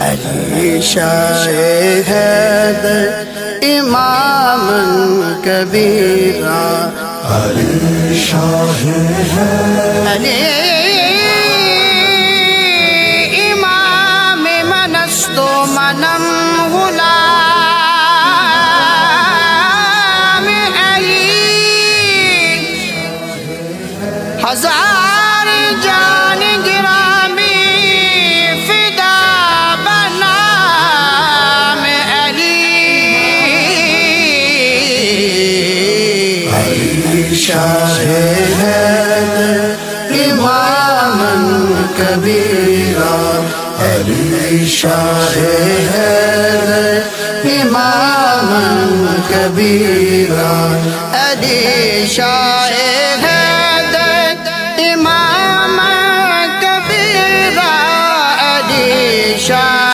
علی شاہ حیدر امام کبیرہ۔ علی شاہ علی امام منست و منم غلام علی۔ ہزار جان شاہ حیدر امام کبیرہ علی شاہ حیدر امام کبیرہ علی شاہ